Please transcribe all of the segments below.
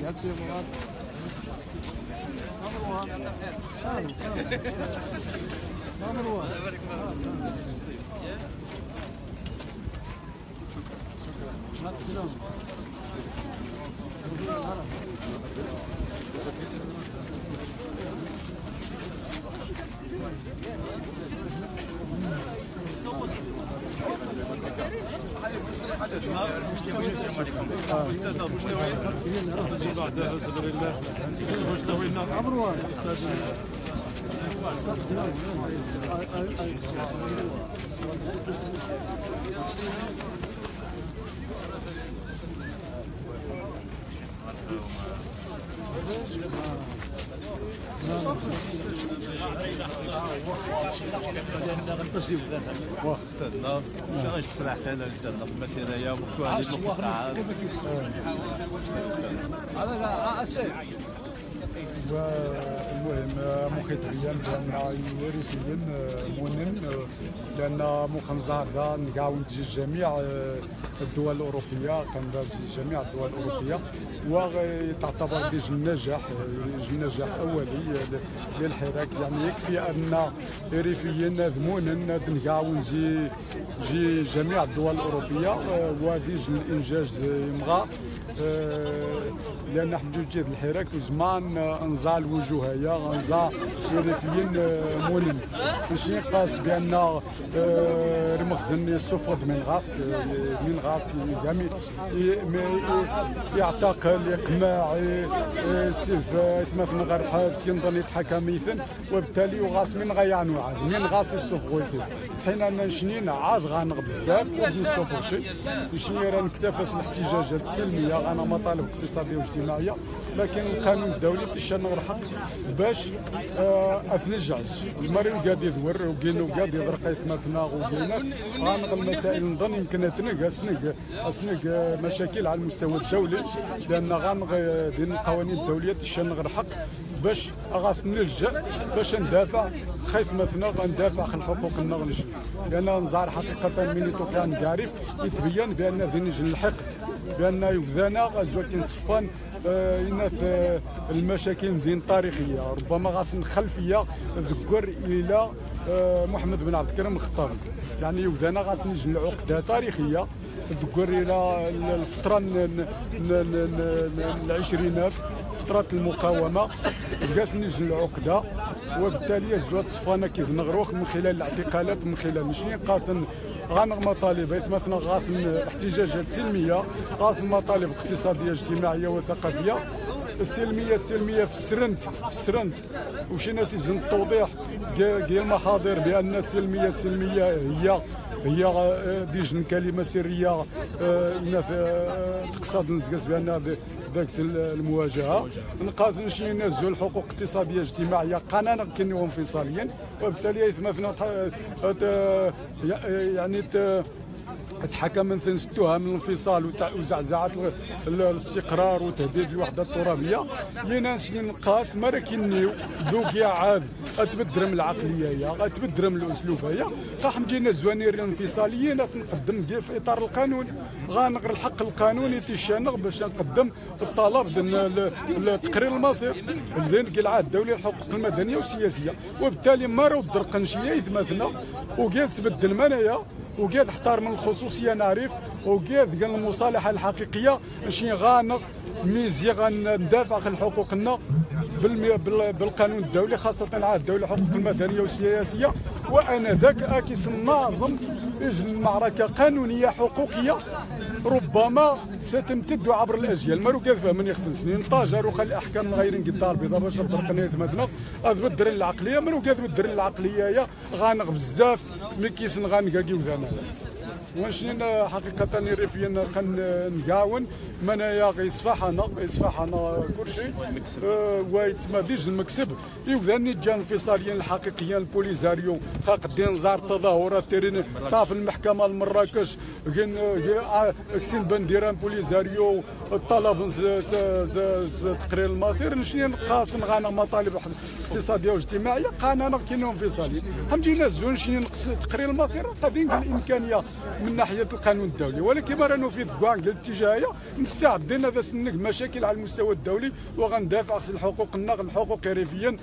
Grazie Thank you. Sûr, Mourad. استاذنا مش غادي تسرح حنا استاذنا في المسيره يا وكل هذه القطعه والمهم مخيطيا بان يوريثيا مونن لأن مخنزار ذا نقاون تجي جميع الدول الأوروبية كان جميع الدول الأوروبية. وتعتبر ديج النجاح ديج نجاح أولي للحراك. يعني يكفي أن ريفيين ذمونا نقاون جي جي جميع الدول الأوروبية وديج الانجاز يمغى لأن حنا جوج الحراك وزمان انزا الوجوه هي انزا ريفيين مولن ماشي قاس بأن المخزن يستفاد من غاس من غاس يعتقل يقمع سيف ثم غير حبس ينظن يتحكم يثن وبالتالي وغاس من غيانو عاد من غاس يستفاد حين أنا شنين عاد غانغ بزاف ونصوفو شي. شني راه نكتفس الاحتجاجات السلميه غانا مطالب اقتصادية واجتماعية لكن القانون الدولي تيشان الحق. باش آه افلجاج المريض قاعد يدور وكينو قاعد يضرق مثنا وكينا غانغ المسائل نظن يمكن تنق أسنق أسنق مشاكل على المستوى الدولي لأن غانغ دين القوانين الدولية تيشان الحق باش اغاس نلجأ باش ندافع. خايف مثلا غندافع عن حقوق النغنج لأن نزار حقيقة من كان عارف يتبين بأن ذنج الحق بأن يبذانا غزوة كنصفان آه المشاكل دين تاريخيه ربما غاس خلفيه ذكر إلى آه محمد بن عبد الكريم الخطابي يعني يبذانا غاس نجي العقدة تاريخية ذكر إلى الفترة العشرينات. فترة المقاومة. قاس نجي العقدة وبالتالي الزوات صفانا كيف نغروخ من خلال الاعتقالات من خلال مشني قاسن غانغ مطالب. مثلا غاسن احتجاجات سلمية غاسن مطالب اقتصادية اجتماعية وثقافية. السلميه السلميه في السرنت في السرنت. وشي ناس يجن التوضيح قال المحاضر بأن السلميه السلميه هي هي ديجن كلمة سرية تقصد نزقس بأن ذاك المواجهة. نقاس شي ينزلوا الحقوق الاقتصادية اجتماعيه قانونا كانوا انفصاليا وبالتالي يتمثل يعني تحكم من ثنس التهم من الانفصال وزعزعه الاستقرار وتهديد الوحدة الترابية. لناس نقاس ما راكينيو ذوك عاد. اتبدرم العقلية يا اتبدرم الأسلوب هي قاح مجينا الزوانير الانفصاليين نقدم في إطار القانون. غنقر الحق القانوني تيشانغ باش نقدم الطلب تقرير المصير. الذين قال عاد الدولي الحقوق المدنية والسياسية. وبالتالي ما راهو الدرقنشيه يثمثنا. وقال تبدل منايا احتار من الخصوصية نعرف وقاد قال المصالحة الحقيقية شي غانق ميزي غندافع عن حقوقنا بالقانون الدولي خاصة العهد الدولي الحقوق المدنية والسياسية. وأنا ذاك أكيس الناظم المعركة قانونية حقوقية ربما ستمتد عبر الأجيال مرو كذا من يخفن سنين طاجر وخل الأحكام الغير انقطار البيضاء باش الدرقنية ثمتنا هذا بالدرين العقلية. مرو كذا بالدرين العقلية؟ يا غانغ بزاف. مكيسن غانقاقي وذانا ونشنين حقيقة ريفيين قن نقاون منايا يصفحنا يصفحنا كل شيء أه ويتسمى ديج المكسب. يوذاني جان انفصاليين الحقيقيين البوليزاريو قدين زار تظاهرات تيرين طاف المحكمة المراكش. كين كسين بنديران بوليزاريو الطلب تقرير المصير. نشنين قاسم غانا مطالب اقتصاديه واجتماعيه قانونا كاين انفصالي. هم جينا زون شنو تقرير المصير؟ قادين بالامكانيه من ناحية القانون الدولي. ولكن ما نفيذ كاع الاتجاهية. مستعدين هذا سنك مشاكل على المستوى الدولي وغندافع على الحقوق النقل الحقوق ريفيا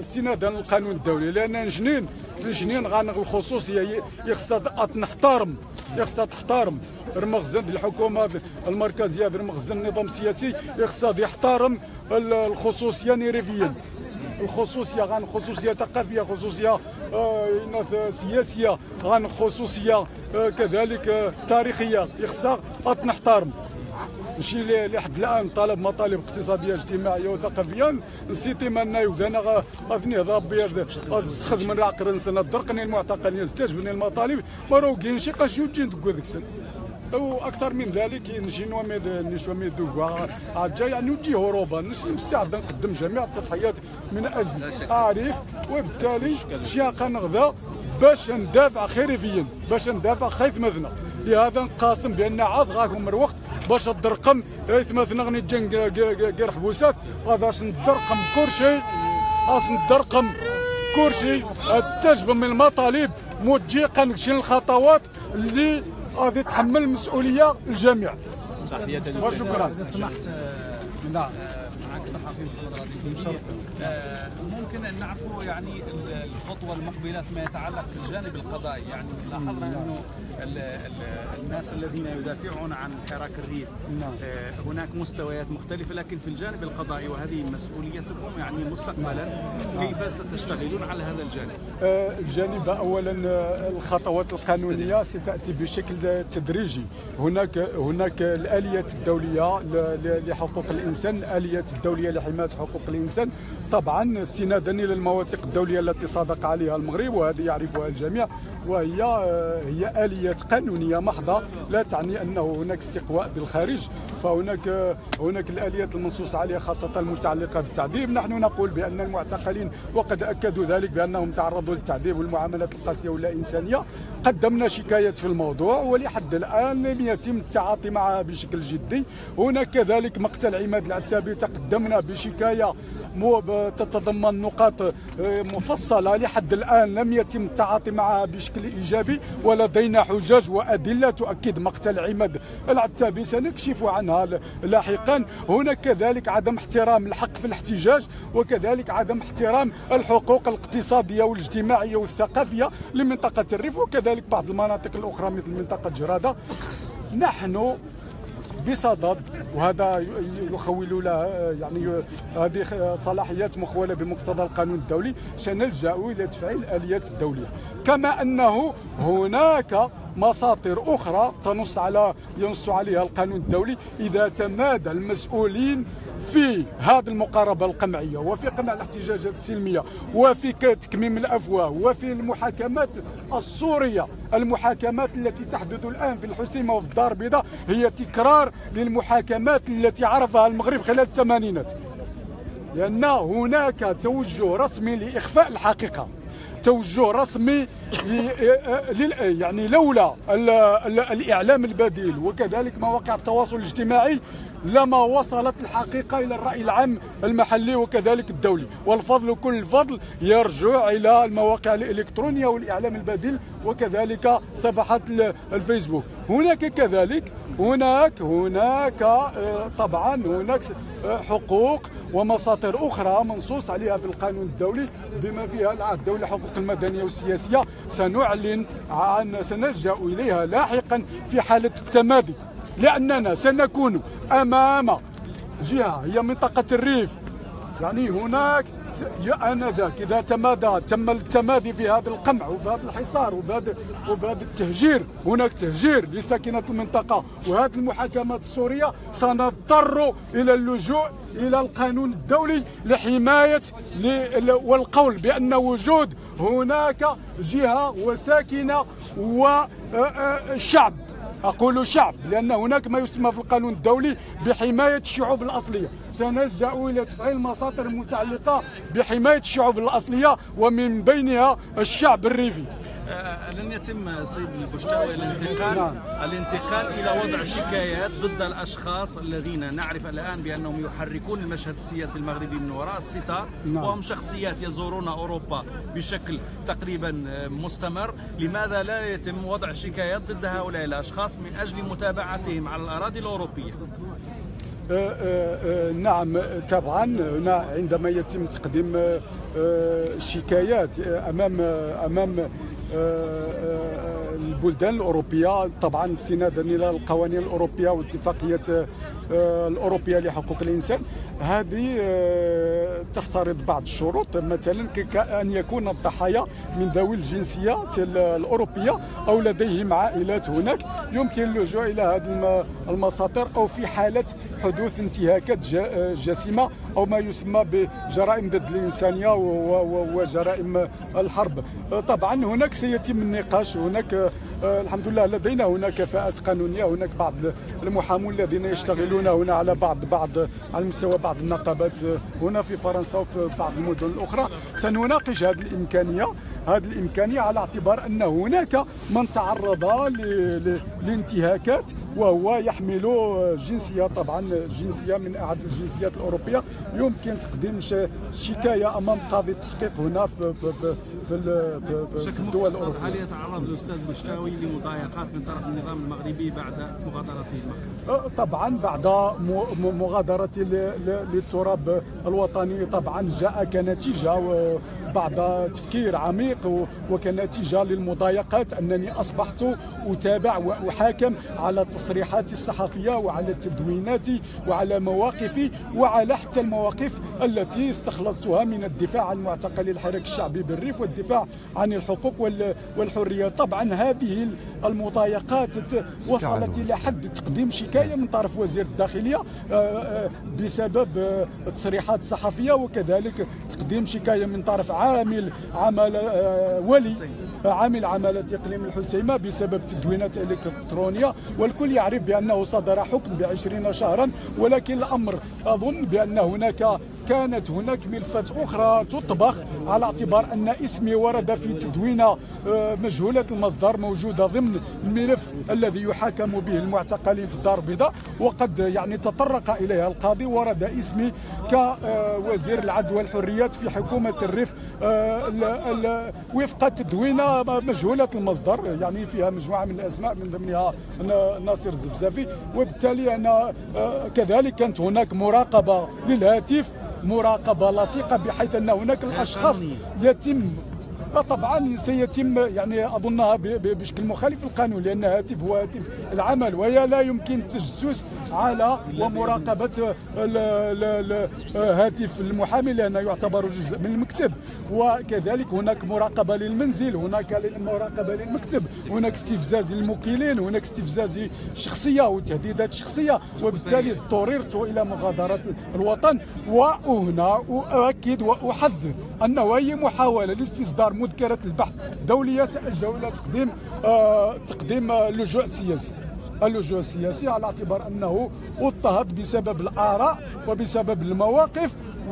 استنادا للقانون الدولي. لأن جنين جنين غانغ الخصوصيه يخصها نحترم يخصها تحترم المخزن الحكومة المركزية المخزن النظام السياسي يخصها يحترم الخصوصية نيريفيا الخصوصية غان خصوصية ثقافية خصوصية آه سياسية. غان خصوصية آه كذلك آه تاريخية. يخصها نحترم ماشي لحد الآن طالب مطالب اقتصادية اجتماعية وثقافية. نسيتي مالنا يوذانا غافني هذا بيض تستخدم من العقر سنه درقني المعتقل يستجبني المطالب. ما روكين شي قاش يوجين دكو ذيك السنة. وأكثر من ذلك نجي نوامد نشوى ميدو عجا يعني نجي هروبا نجي مستعد نقدم جميع التضحيات من أجل اعرف وبالتالي شياقة نغذا باش ندافع خيريفيا باش ندافع خيث مذنا لهذا نقاسم بأن عاد غاكم الوقت باش الدرقم ايث مثلا غني جن كير حبوسات غاداش ندرقم كرشي اص ندرقم كرشي تستجب من المطالب موجي قنكشين الخطوات اللي غادي تحمل المسؤوليه الجميع. وشكرا سمحت نعم. معك صحفي محمد رضي آه ممكن أن نعرفوا يعني الخطوة المقبلة فيما يتعلق بالجانب القضائي يعني لاحظنا أنه الناس الذين يدافعون عن حراك الريف نعم. آه هناك مستويات مختلفة لكن في الجانب القضائي وهذه مسؤوليتكم يعني مستقبلا كيف ستشتغلون على هذا الجانب؟ آه الجانب اولا الخطوات القانونية ستأتي بشكل تدريجي. هناك هناك الآليات الدولية لحقوق الإنسان الاليات الدولية لحماية حقوق الإنسان. طبعا استنادا إلى المواثيق الدولية التي صادق عليها المغرب وهذه يعرفها الجميع وهي هي اليات قانونية محضة. لا تعني أنه هناك استقواء بالخارج فهناك هناك الآليات المنصوص عليها خاصة المتعلقة بالتعذيب. نحن نقول بأن المعتقلين وقد أكدوا ذلك بأنهم تعرضوا للتعذيب والمعاملات القاسية واللا انسانيه قدمنا شكايات في الموضوع ولحد الآن لم يتم التعاطي معها بشكل جدي. هناك كذلك مقتل عماد العتابي تقدمنا بشكاية تتضمن نقاط آه، مفصلة لحد الآن لم يتم التعاطي معها بشكل إيجابي ولدينا حجج وأدلة تؤكد مقتل عماد العتابي سنكشف عنها لاحقا. هناك كذلك عدم احترام الحق في الاحتجاج وكذلك عدم احترام الحقوق الاقتصادية والاجتماعية والثقافية لمنطقة الريف وكذلك بعض المناطق الأخرى مثل منطقة جرادة. نحن بصدد وهذا يخول له يعني هذه صلاحيات مخولة بمقتضى القانون الدولي سنلجا إلى تفعيل الاليات الدولية. كما أنه هناك مساطر أخرى تنص على ينص عليها القانون الدولي إذا تمادى المسؤولين في هذه المقاربة القمعية وفي قمع الاحتجاجات السلمية وفي تكميم الأفواه وفي المحاكمات السورية. المحاكمات التي تحدث الآن في الحسيمة وفي الدار البيضاء هي تكرار للمحاكمات التي عرفها المغرب خلال الثمانينات. لأن هناك توجه رسمي لإخفاء الحقيقة. توجه رسمي يعني لولا الإعلام البديل وكذلك مواقع التواصل الاجتماعي لما وصلت الحقيقة إلى الرأي العام المحلي وكذلك الدولي. والفضل كل الفضل يرجع إلى المواقع الإلكترونية والإعلام البديل وكذلك صفحات الفيسبوك. هناك كذلك هناك هناك آه، طبعا هناك آه، حقوق ومساطر أخرى منصوص عليها في القانون الدولي بما فيها العهد الدولي الحقوق المدنية والسياسية. سنعلن عن سنلجأ إليها لاحقا في حالة التمادي لأننا سنكون أمام جهة هي منطقة الريف. يعني هناك آنذاك إذا تمادى تم التمادي في هذا القمع وفي هذا الحصار وفي هذا وفي هذا التهجير. هناك تهجير لساكنة المنطقة وهذه المحاكمات السورية سنضطر إلى اللجوء إلى القانون الدولي لحماية والقول بأن وجود هناك جهة وساكنة وشعب أقول شعب لأن هناك ما يسمى في القانون الدولي بحماية الشعوب الأصلية. سنلجأ إلى تفعيل المساطر المتعلقة بحماية الشعوب الأصلية ومن بينها الشعب الريفي. لن يتم سيد البشتاوي الانتقال نعم. الانتقال إلى وضع شكايات ضد الأشخاص الذين نعرف الآن بأنهم يحركون المشهد السياسي المغربي من وراء الستار نعم. وهم شخصيات يزورون أوروبا بشكل تقريبا مستمر لماذا لا يتم وضع شكايات ضد هؤلاء الأشخاص من أجل متابعتهم على الأراضي الأوروبية آه، آه، آه، نعم طبعا عندما يتم تقديم شكايات أمام أمام البلدان الأوروبية طبعا استنادا إلى القوانين الأوروبية واتفاقية آه، الأوروبية لحقوق الإنسان. هذه آه، تفترض بعض الشروط. مثلا كان يكون الضحايا من ذوي الجنسيات ال- الأوروبية أو لديهم عائلات هناك. يمكن اللجوء إلى هذه الم- المساطر أو في حالة حدوث انتهاكات جسيمة. أو ما يسمى بجرائم ضد الانسانيه وجرائم الحرب. طبعا هناك سيتم النقاش هناك الحمد لله لدينا هناك كفاءات قانونية هناك بعض المحامون الذين يشتغلون هنا على بعض بعض على مستوى بعض النقابات هنا في فرنسا وفي بعض المدن الأخرى. سنناقش هذه الإمكانية هذه الإمكانية على اعتبار أن هناك من تعرض لانتهاكات وهو يحمل جنسية طبعا جنسية من أحد الجنسيات الأوروبية. يمكن تقديم شكاية أمام قاضي التحقيق هنا في في في, في, في, الدول مختصر هل الأوروبية. يتعرض الأستاذ بشتاوي لمضايقات من طرف النظام المغربي بعد مغادرته المغرب؟ طبعا بعد مغادرة للتراب الوطني طبعا جاء كنتيجة و- بعد تفكير عميق و- وكنتيجة للمضايقات أنني أصبحت أتابع وأحاكم على تصريحاتي الصحفية وعلى تدويناتي وعلى مواقفي وعلى حتى المواقف التي استخلصتها من الدفاع عن معتقلي الحراك الشعبي بالريف والدفاع عن الحقوق وال- والحرية. طبعا هذه المضايقات وصلت إلى حد تقديم شكاية من طرف وزير الداخلية آه، آه، بسبب تصريحات صحفية وكذلك تقديم شكاية من طرف عامل عمل آه، ولي عامل عمالة إقليم الحسيمة بسبب تدوينات إلكترونية والكل يعرف بأنه صدر حكم بعشرين شهرا ولكن الأمر أظن بأن هناك كانت هناك ملفات أخرى تطبخ على اعتبار أن اسمي ورد في تدوينة آه، مجهولة المصدر موجودة ضمن الملف الذي يحاكم به المعتقلين في الدار البيضاء. وقد يعني تطرق إليها القاضي ورد اسمي كوزير العدل والحريات في حكومة الريف آه، وفق تدوينة مجهولة المصدر. يعني فيها مجموعة من الأسماء من ضمنها ناصر الزفزافي. وبالتالي أنا آه، كذلك كانت هناك مراقبة للهاتف. مراقبة لصيقة بحيث أن هناك الأشخاص يتم طبعا سيتم يعني اظنها بشكل مخالف للقانون لأن هاتف هو هاتف العمل وهي لا يمكن التجسس على ومراقبة هاتف المحامي لأنه يعتبر جزء من المكتب. وكذلك هناك مراقبة للمنزل هناك مراقبة للمكتب هناك استفزاز للموكلين هناك استفزاز شخصية وتهديدات شخصية وبالتالي اضطررت إلى مغادرة الوطن. وهنا أؤكد وأحذر انه أي محاولة لاستصدار مذكرة البحث دولية سألجأ إلى تقديم آه تقديم اللجوء السياسي اللجوء السياسي على اعتبار أنه اضطهد بسبب الآراء وبسبب المواقف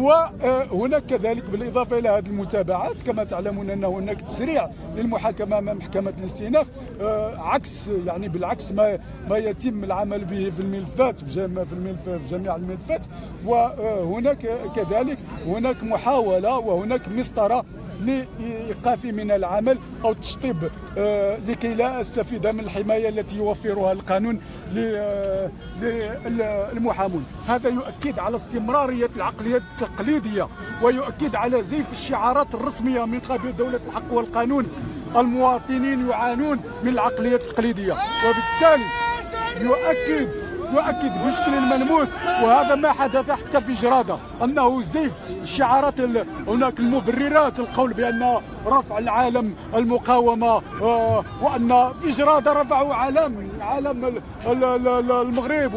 وهناك كذلك بالإضافة إلى هذه المتابعات كما تعلمون ان هناك تسريع للمحاكمة أمام محكمة الاستئناف آه، عكس يعني بالعكس ما ما يتم العمل به في الملفات في الملف في جميع الملفات. وهناك كذلك هناك محاولة وهناك مسطرة لايقافي من العمل أو التشطيب آه، لكي لا أستفيد من الحماية التي يوفرها القانون ل- آه، للمحامون هذا يؤكد على استمرارية العقلية التقليدية ويؤكد على زيف الشعارات الرسمية من قبل دولة الحق والقانون. المواطنين يعانون من العقلية التقليدية وبالتالي يؤكد يؤكد بشكل ملموس وهذا ما حدث حتى في جرادة أنه زيف الشعارات ال- هناك المبررات القول بأن رفع العالم المقاومة آه، وأن في جرادة رفعوا علم ال- ال- المغرب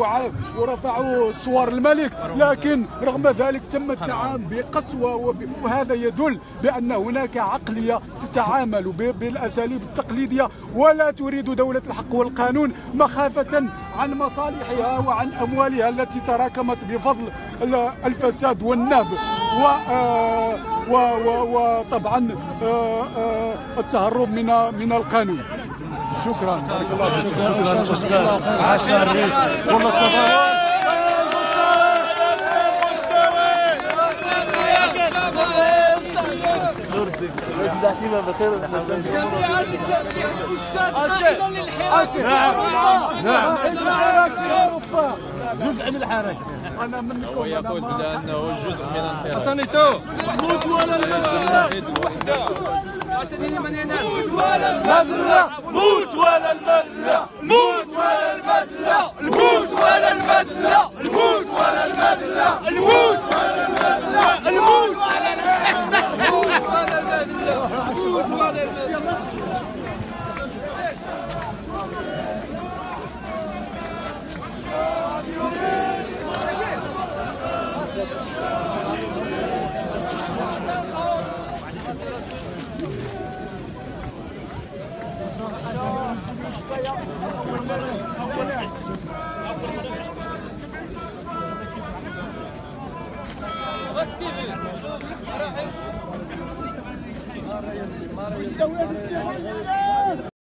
ورفعوا صور الملك لكن رغم ذلك تم التعامل بقسوة وهذا يدل بأن هناك عقلية تتعامل بالأساليب التقليدية ولا تريد دولة الحق والقانون مخافة عن مصالحها وعن أموالها التي تراكمت بفضل ال- الفساد والنهب و آه، وطبعا آه، آه، التهرب من من القانون. شكرا بارك الله فيك والله التضامن جزء من الحركه أنا منكم هو يقول بأنه جزء من الانقراض حسنيتو المذلة موت ولا المذلة موت ولا المذلة الموت ولا المذلة الموت ولا المذلة الموت ولا المذلة الموت ولا مستوى